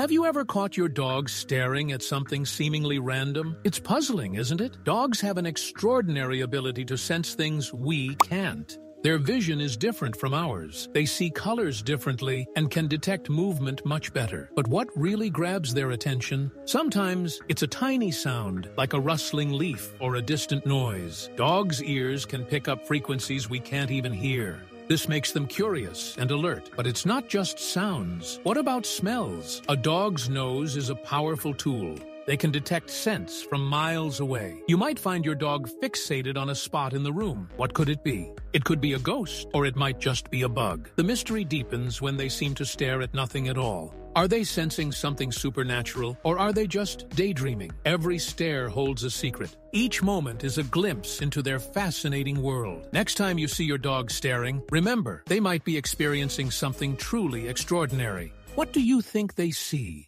Have you ever caught your dog staring at something seemingly random? It's puzzling, isn't it? Dogs have an extraordinary ability to sense things we can't. Their vision is different from ours. They see colors differently and can detect movement much better. But what really grabs their attention? Sometimes it's a tiny sound, like a rustling leaf or a distant noise. Dogs' ears can pick up frequencies we can't even hear. This makes them curious and alert. But it's not just sounds. What about smells? A dog's nose is a powerful tool. They can detect scents from miles away. You might find your dog fixated on a spot in the room. What could it be? It could be a ghost, or it might just be a bug. The mystery deepens when they seem to stare at nothing at all. Are they sensing something supernatural, or are they just daydreaming? Every stare holds a secret. Each moment is a glimpse into their fascinating world. Next time you see your dog staring, remember, they might be experiencing something truly extraordinary. What do you think they see?